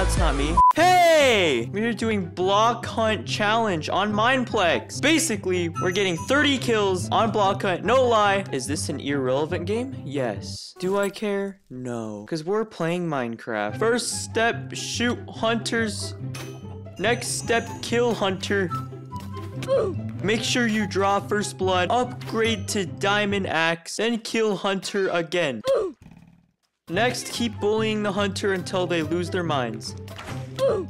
that's not me. Hey! We're doing Block Hunt Challenge on Mineplex. Basically, we're getting 30 kills on Block Hunt. No lie. Is this an irrelevant game? Yes. Do I care? No. Because we're playing Minecraft. First step, shoot hunters. Next step, kill hunter. Make sure you draw first blood, upgrade to diamond axe, then kill hunter again. Next, keep bullying the hunter until they lose their minds. Oh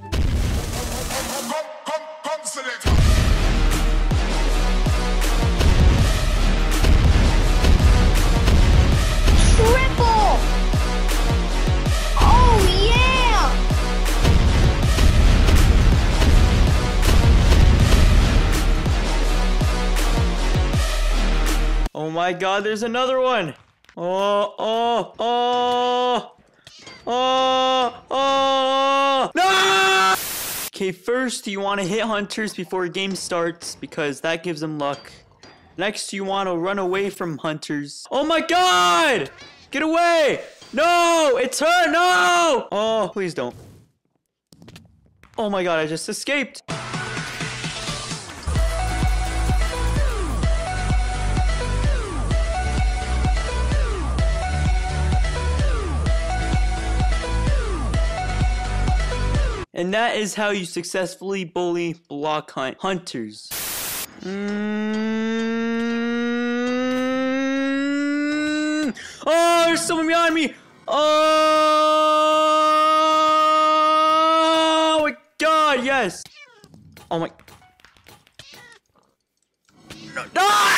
yeah! Oh my god, there's another one! Oh, oh, oh! Oh, oh! No! Okay, first you want to hit hunters before game starts because that gives them luck. Next, you want to run away from hunters. Oh my god! Get away! No! It's her! No! Oh, please don't. Oh my god, I just escaped. And that is how you successfully bully block hunt hunters. Mm. Oh, there's someone behind me! Oh my god, yes! Oh my... No, no!